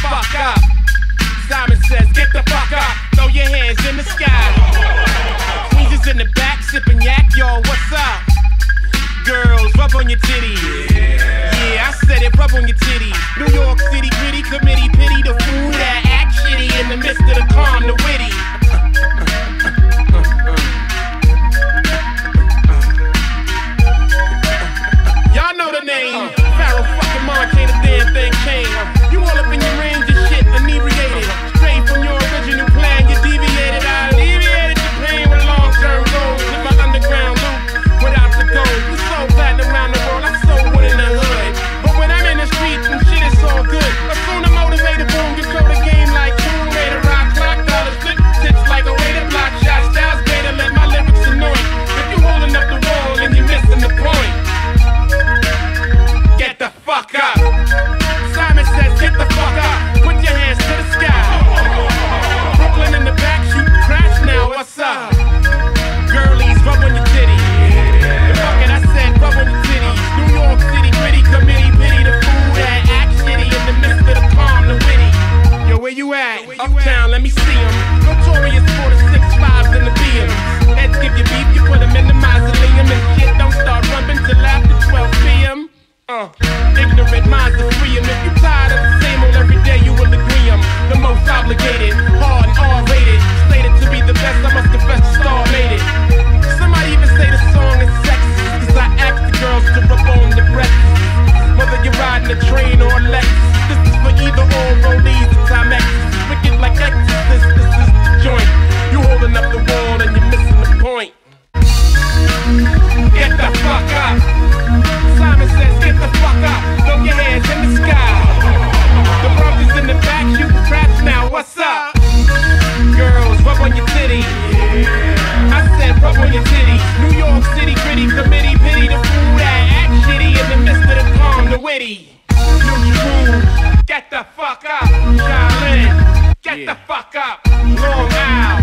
fuck up. Simon says, get the fuck up. Throw your hands in the sky. Queens in the back, sipping yak, yo, what's up? Girls, rub on your titties. Yeah. yeah, I said it, rub on your titties. New York City, pretty, committee, pity the fool that act shitty in the midst of the calm, the witty. Y'all know the name. Pharoahe fucking Monch, the damn thing came all up in your ring. Uptown, let me see them. Notorious for the six fives and the BMs. Heads give you beef, you put them in the mausoleum. And shit don't start rumbling till after 12 p.m. Uh. Get yeah. the fuck up, Long Island.